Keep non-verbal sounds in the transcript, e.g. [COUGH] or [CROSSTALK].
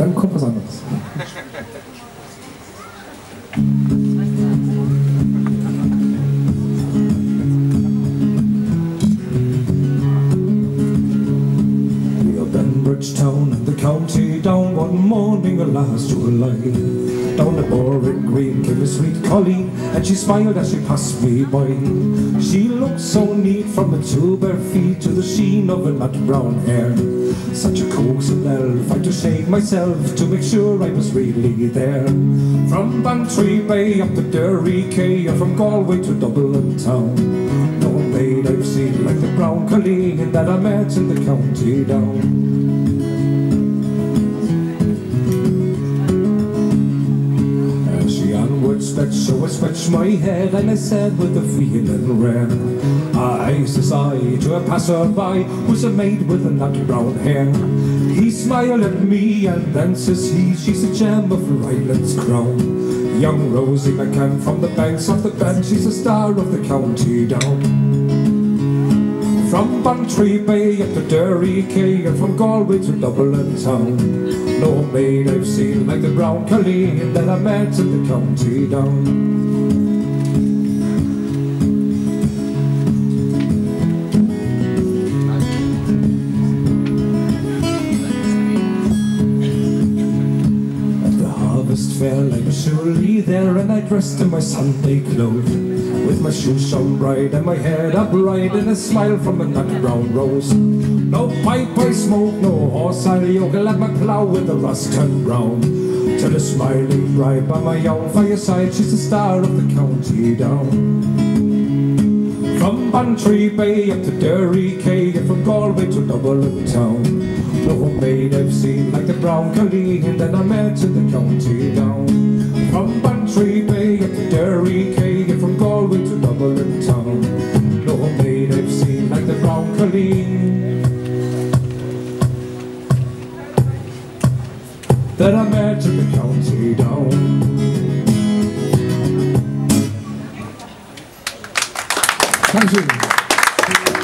dann kommt was anderes. [LAUGHS] up in the county down one morning of last July. Down the Boreen Green came a sweet Colleen and she smiled as she passed me by. She looked so neat from her two bare feet to the sheen of her nut brown hair. Such a coaxing elf, I had to shake myself to make sure I was really there. From Bantry Bay up to Derry Quay or from Galway to Dublin town. No maid I've seen like the brown Colleen that I met in the county down. Stretched my head and I said with a feeling rare I says I to a passerby who's a maid with a nut brown hair. He smiled at me and then says he she's a gem of Ireland's crown. Young Rosie McCann from the banks of the Bann she's a star of the county down from Bantry Bay up to Derry Quay and from Galway to Dublin town. No maid I've seen like the brown Colleen that I met in the county down. At the harvest fair I was surely there and I dressed in my Sunday clothes With my shoes shone bright and my head upright and a smile from a nut brown rose No pipe I smoke, no horse I yoke, let my plough with the rust turn brown Till a smiling bride by my own fireside She's the star of the county down from Bantry Bay up to Derry Quay and from Galway to Dublin town. No maid I've seen like the brown Colleen that I met in the county down. From Bantry Bay the that I met in the county down. Thank you.